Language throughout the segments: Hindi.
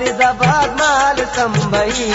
जबाद माल संभई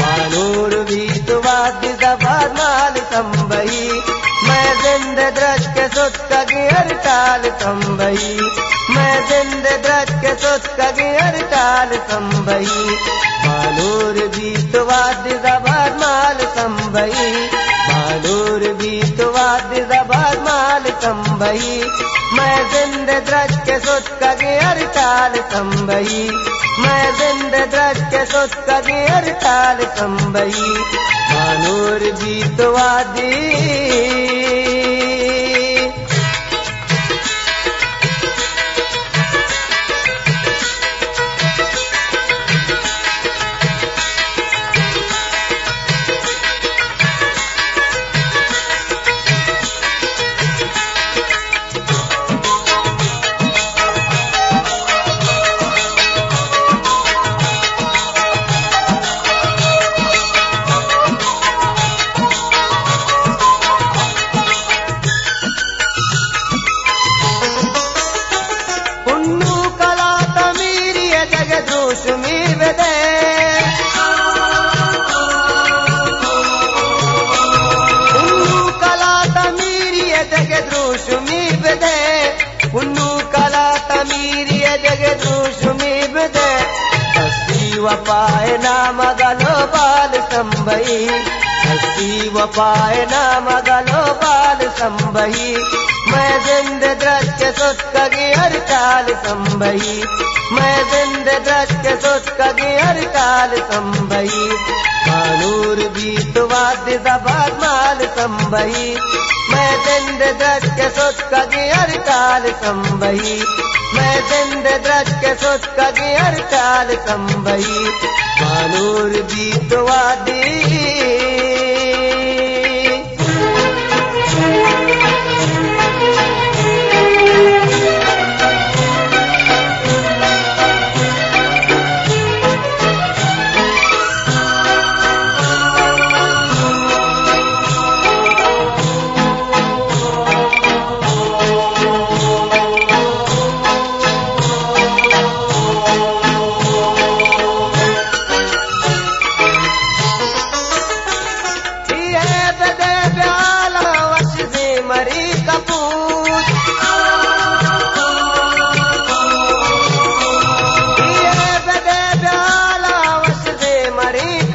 मानूर बीत वाद्य जबाद माल संभई, मैं जिंद द्रज के सुत कगियर टाल संभई, मैं जिंद द्रज के सुत कगियर टाल संभई मानूर बीत वाद्य जबाद माल संभई मानूर बीत वाद्य जबाद माल संभई, मैं द्रज के सुत कगियर टाल संभई। मैं जिंद द्रज के सुत मानूर बीत वादी। व पाए नाम गलो बाल संभई। हस्ती व नाम गलो बाल संभई। मैं जिंद दृश्य सुत्कगी हर काल संभई। मैं जिंद दृश्य सुत्कगी हर काल संभई। कानूर बीत वाद्य दबाद माल संभई। मैं जिंद दृश्य सुत्क काल संभई। मैं बिंद द्रज के सुत कगी हर काल संभई। मानूर बीत वादी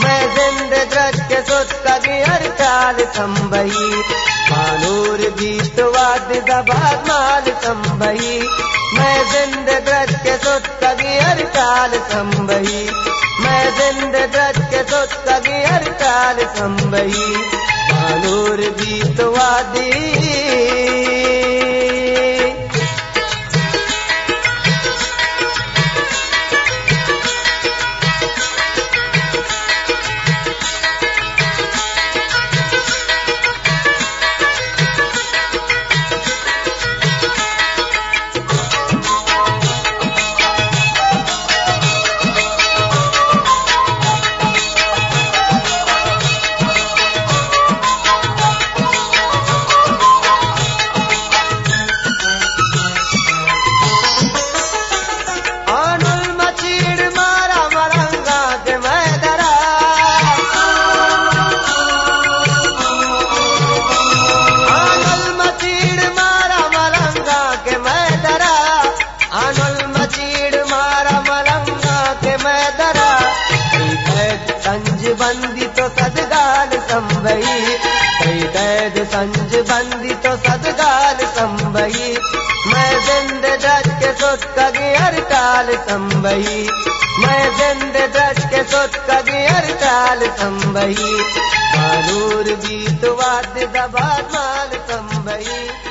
मैं जिंद द्रज संभई। मानूर बीत वाद्य दबाद माल संभई। मैं जिंद द्रज के सुत कगी हर चाल संभई। मैं जिंद द्रज के सुत कगी हर चाल संभई। मानूर बीत संज बंदी तो सदगाल संबई। मैं जिंद डट के सुत कगी हर काल संबई। मैं जिंद डट के सुत कगी हर काल संबई। बीत वाद्य दबाद माल संभई